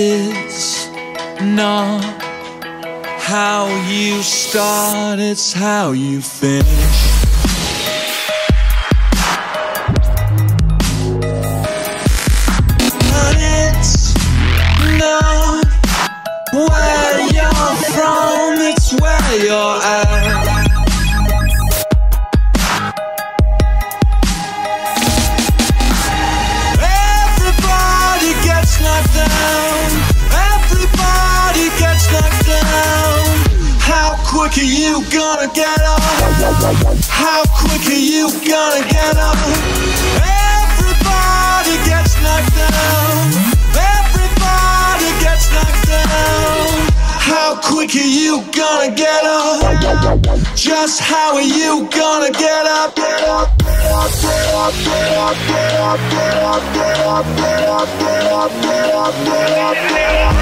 It's not how you start, it's how you finish. But it's not where you're from, it's where you're at. Quick are you gonna get up? How quick are you gonna get up? Everybody gets knocked down. Everybody gets knocked down. How quick are you gonna get up? Just how are you gonna get up? Get up, get up, get up, get up, get up, get up, get up, get up, get up, get up, get up.